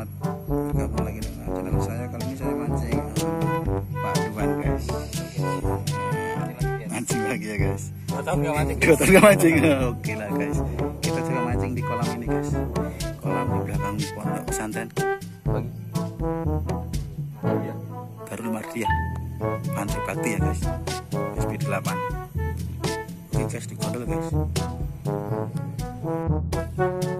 selamat bergabung lagi dengan channel saya. Kali ini saya mancing Pak Duan guys. Mancing lagi ya. Guys. Dua tahun nggak mancing. dua tahun gak mancing. Oke lah guys. Kita juga mancing di kolam ini guys. Kolam di belakang pondok pesantren. Bagi. Darul Mardiah. Pantai Bakti ya guys. SP 8 oke guys di kondol guys. ini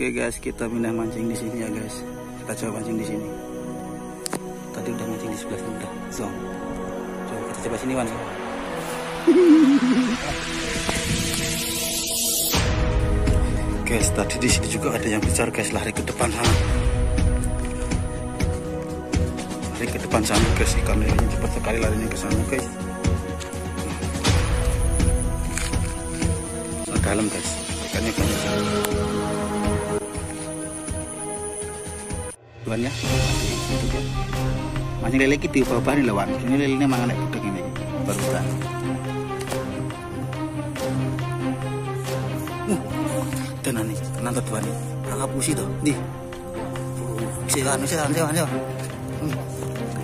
Oke guys, kita pindah mancing di sini ya guys. Kita coba mancing di sini. Tadi udah mancing di sebelah sini udah zong. Coba kita coba sini Wan. guys, tadi di sini juga ada yang besar guys, lari ke depan sana. Lari ke depan sana guys, ikan lele cepat sekali larinya ke sana guys. Dalam guys, ikannya banyak Tuan ya. Mancing lele kita bawah nih lawan. Ini lele mangan naik budek ini baru tak. Uh, tenan nih, tenan tuh tuan nih. Kakak pusi tuh, di. Bisa kan, bisa kan, bisa kan, bisa. Hmm.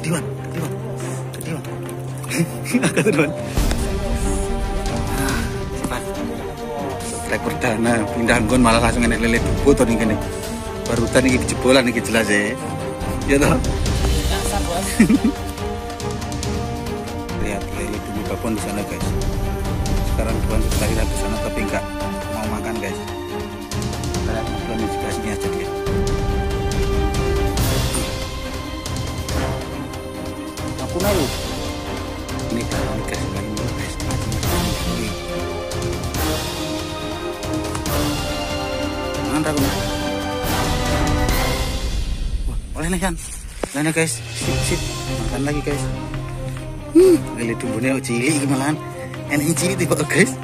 Diwan, diwan, diwan. Kakak tuh tuan. Cepat. Trek perdana, pindah nggon malah langsung enek lele foto nih kene. Barutan ini kejebolan ini jelas ya. Ya toh. Lihat lele bumi babon di sana guys. Sekarang tuan kita lihat ke sana tapi enggak mau makan guys. Kita lihat di sebelah sini aja dia. Aku nalu. Ini dalam guys lagi ini guys. Mantap kamu. Wah, oleh nih kan. Nah, guys. Sip, sip. Makan lagi guys. Hmm, lele tumbuhnya cilik iki malahan. Enak cilik tiba guys.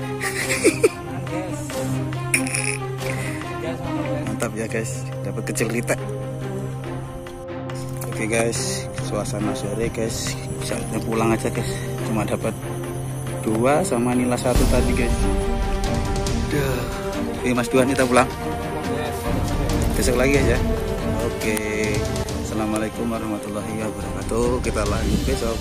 Mantap ya guys. Dapat kecil litek. Oke guys, suasana sore guys. Bisa pulang aja guys. Cuma dapat dua sama nila satu tadi guys. Duh. Oke Mas Duan kita pulang. Besok lagi aja. Oke. Assalamualaikum warahmatullahi wabarakatuh. Kita lanjut besok.